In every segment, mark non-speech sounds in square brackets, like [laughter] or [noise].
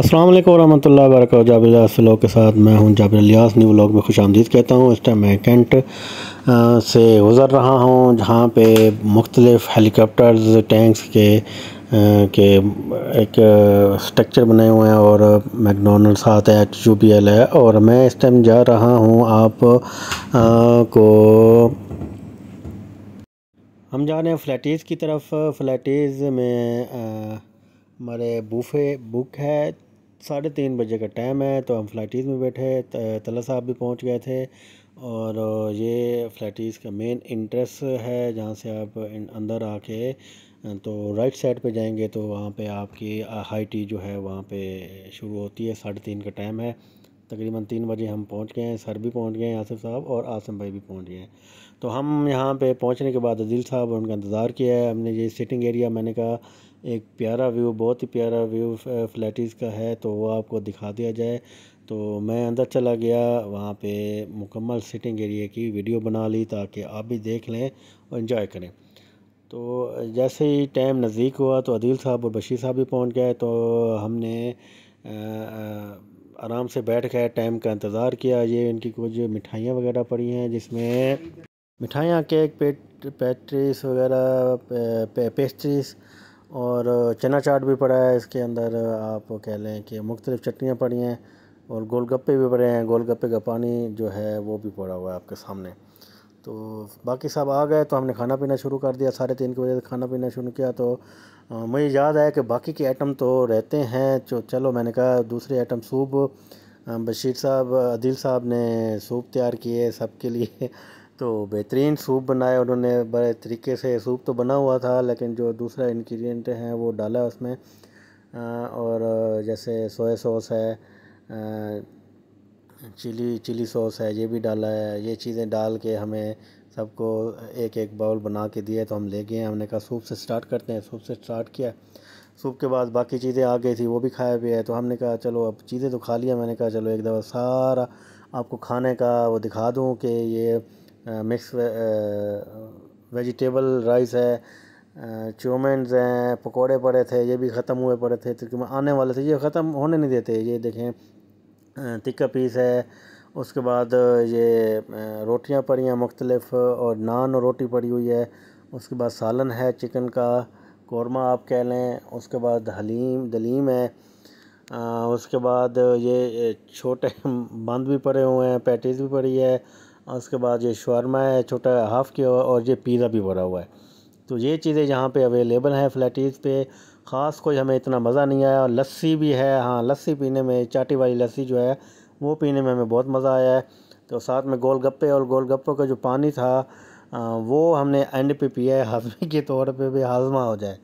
السلام علیکم ورحمۃ اللہ وبرکاتہ۔ جابر لوگ کے ساتھ میں ہوں جابر الیاس نیو لاگ میں خوش آمدید کہتا ہوں۔ اس ٹائم میں کینٹ سے گزر رہا ہوں، جہاں پہ مختلف ہیلی کاپٹرز ٹینکس کے کے ایک سٹرکچر بنے ہوئے ہیں اور میکڈونلڈ ساتھ ہے ایچ یو پی ایل ہے۔ اور میں اس ٹائم جا رہا ہوں، آپ کو ہم جا رہے ہیں فلیٹیز کی طرف۔ فلیٹیز میں ہمارے بوفے، بک ہے۔ ساڑھے تین بجے کا ٹائم ہے، تو ہم فلیٹیز میں بیٹھے طلع صاحب بھی پہنچ گئے تھے۔ اور یہ فلیٹیز کا مین انٹرس ہے، جہاں سے آپ اندر آ کے، تو رائٹ سائڈ پہ جائیں گے، تو وہاں پہ آپ کی ہائی ٹی جو ہے، وہاں پہ شروع ہوتی ہے۔ ساڑھے تین کا ٹائم ہے۔ تقریباً تین بجے ہم پہنچ گئے ہیں۔ سر بھی پہنچ گئے ہیں، آصف صاحب، اور آسم بھائی بھی پہنچ گئے ہیں۔ تو ہم یہاں پہ پہنچنے کے بعد عدیل صاحب، ان کا انتظار کیا ہے۔ ہم نے یہ سٹنگ ایریا میں نے کہا ایک پیارا ویو بہت ہی پیارا ویو فلیٹیز کا ہے، تو وہ آپ کو دکھا دیا جائے۔ تو میں اندر چلا گیا، وہاں پہ مکمل سٹنگ ایریا کی ویڈیو بنا لی تاکہ آپ بھی دیکھ لیں اور انجوائے کریں۔ تو جیسے ہی ٹائم نزدیک ہوا تو عدیل صاحب اور بشیر صاحب بھی پہنچ گئے۔ تو ہم نے آرام سے بیٹھ گئے ٹائم کا انتظار کیا۔ یہ ان کی کچھ مٹھائیاں وغیرہ پڑی ہیں، جس میں مٹھائیاں، کیک، پیٹ، پیٹریز وغیرہ پیسٹریز اور چنا چاٹ بھی پڑا ہے اس کے اندر، آپ کہہ لیں کہ مختلف چٹنیاں پڑی ہیں اور گول گپے بھی پڑے ہیں۔ گول گپے کا پانی جو ہے وہ بھی پڑا ہوا ہے آپ کے سامنے۔ تو باقی سب آ گئے تو ہم نے کھانا پینا شروع کر دیا۔ ساڑھے تین کے بجے سے کھانا پینا شروع کیا۔ تو مجھے یاد ہے کہ باقی کے آئٹم تو رہتے ہیں۔ چلو میں نے کہا دوسرے آئٹم سوپ، بشیر صاحب، عدیل صاحب نے سوپ تیار کیے سب کے لیے۔ تو بہترین سوپ بنائے انہوں نے، بڑے طریقے سے سوپ تو بنا ہوا تھا، لیکن جو دوسرا انگریڈینٹ ہیں وہ ڈالا اس میں۔ اور جیسے سویا سوس ہے چلی چلی سوس ہے، یہ بھی ڈالا ہے۔ یہ چیزیں ڈال کے ہمیں سب کو ایک ایک باؤل بنا کے دیے تو ہم لے گئے ہم نے کہا سوپ سے سٹارٹ کرتے ہیں۔ سوپ سے سٹارٹ کیا۔ سوپ کے بعد باقی چیزیں آ گئی تھی وہ بھی کھایا بھی ہے تو ہم نے کہا چلو اب چیزیں تو کھا لیا۔ میں نے کہا چلو ایک دفعہ سارا آپ کو کھانے کا وہ دکھا دوں کہ یہ مکس ویجیٹیبل رائس ہے چومنز ہیں، پکوڑے پڑے تھے، یہ بھی ختم ہوئے پڑے تھے تقریباً آنے والے تھے، یہ ختم ہونے نہیں دیتے، یہ دیکھیں تکہ پیس ہے، اس کے بعد یہ روٹیاں پڑی ہیں مختلف، اور نان اور روٹی پڑی ہوئی ہے، اس کے بعد سالن ہے چکن کا، قورمہ آپ کہہ لیں، اس کے بعد حلیم، دلیم ہے اس کے بعد یہ چھوٹے [laughs] بند بھی پڑے ہوئے ہیں، پیٹیز بھی پڑی ہے اس کے بعد یہ شورمہ ہے، چھوٹا ہاف کی اور یہ پیزا بھی پڑا ہوا ہے۔ تو یہ چیزیں جہاں پہ اویلیبل ہیں فلیٹیز پہ، خاص کوئی ہمیں اتنا مزہ نہیں آیا۔ اور لسی بھی ہے ہاں لسی پینے میں، چاٹی والی لسی جو ہے، وہ پینے میں ہمیں بہت مزہ آیا ہے۔ تو ساتھ میں گول گپے اور گول گپوں کا جو پانی تھا وہ ہم نے اینڈ پہ پیا ہے۔ ہاضمے کے طور پہ بھی ہاضمہ ہو جائے۔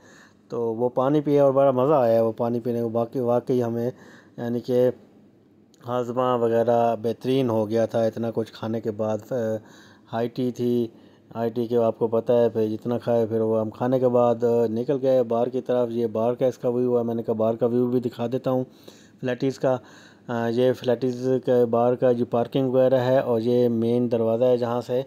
تو وہ پانی پیا اور بڑا مزہ آیا وہ پانی پینے کو باقی واقعی ہمیں یعنی کہ ہاضمہ وغیرہ بہترین ہو گیا تھا، اتنا کچھ کھانے کے بعد ہائی ٹی تھی۔ آئی ٹی کے آپ کو پتہ ہے، پھر جتنا کھائے، پھر وہ ہم کھانے کے بعد نکل گئے۔ باہر کی طرف یہ باہر کا اس کا ویو ہے میں نے کہا باہر کا ویو بھی دکھا دیتا ہوں۔ فلیٹیز کا یہ فلیٹیز کے باہر کا جو پارکنگ وغیرہ ہے اور یہ مین دروازہ ہے جہاں سے،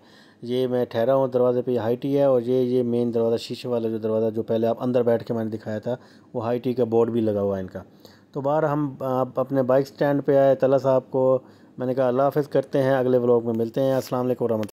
یہ میں ٹھہرا ہوں، دروازے پہ یہ ہائی ٹی ہے اور یہ یہ مین دروازہ شیشے والا جو دروازہ جو پہلے آپ اندر بیٹھ کے میں نے دکھایا تھا، وہ ہائی ٹی کا بورڈ بھی لگا ہوا ہے ان کا۔ تو باہر ہم آپ اپنے بائک سٹینڈ پہ آئے طلع صاحب کو میں نے کہا اللہ حافظ کرتے ہیں، اگلے بلاگ میں ملتے ہیں۔ السلام علیکم ورحمۃ